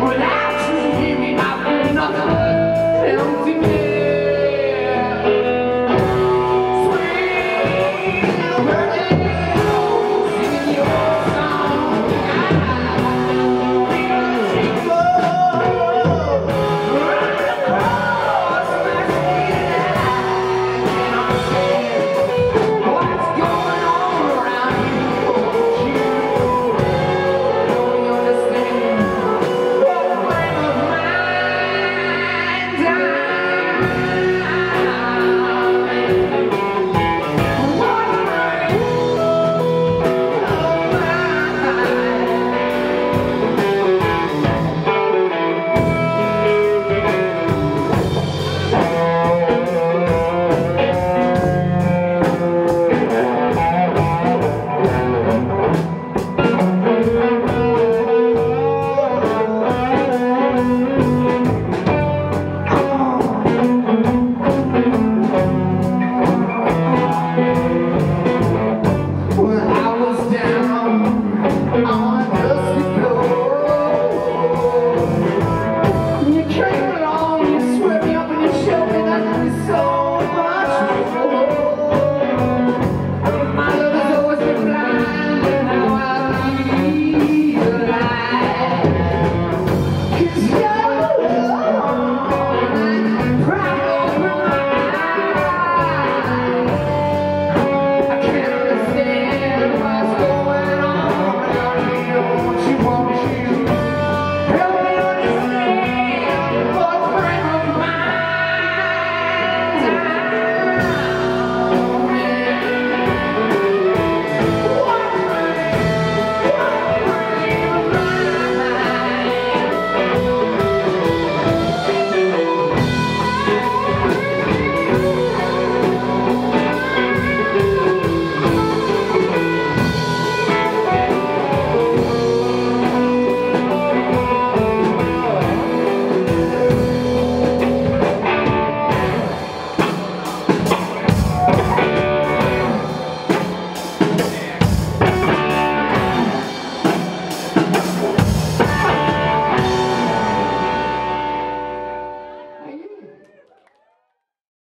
Well, I